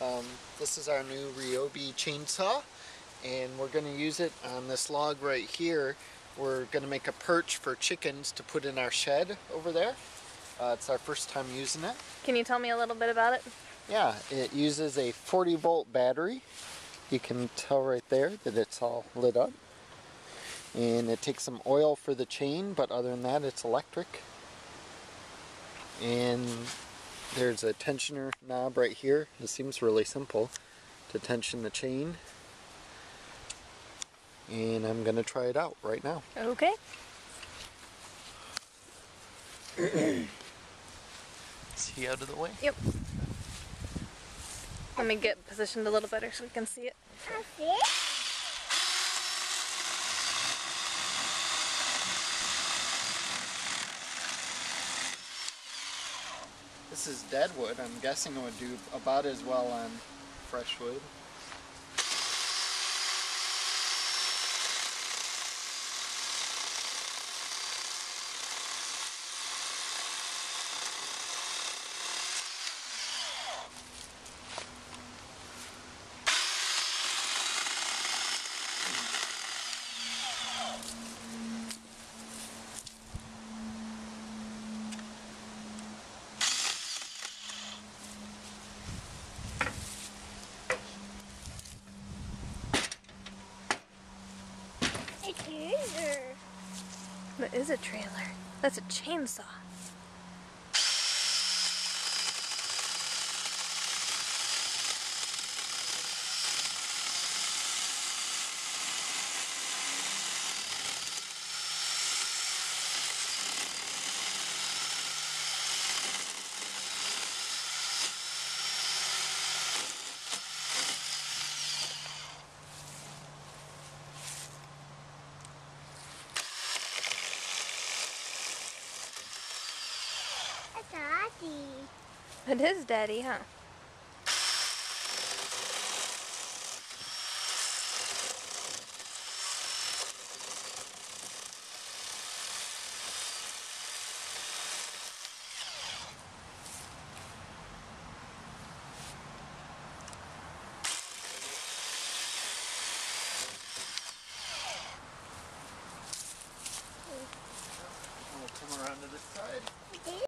Um, this is our new Ryobi chainsaw and we're going to use it on this log right here. We're going to make a perch for chickens to put in our shed over there. Uh, it's our first time using it. Can you tell me a little bit about it? Yeah, it uses a 40 volt battery. You can tell right there that it's all lit up. And it takes some oil for the chain, but other than that it's electric. And there's a tensioner knob right here. It seems really simple to tension the chain. And I'm going to try it out right now. Okay. Is he out of the way? Yep. Let me get positioned a little better so we can see it. I see it. This is dead wood. I'm guessing it would do about as well on fresh wood. That is a trailer. That's a chainsaw. That's Daddy. It is Daddy, huh? come around to this side.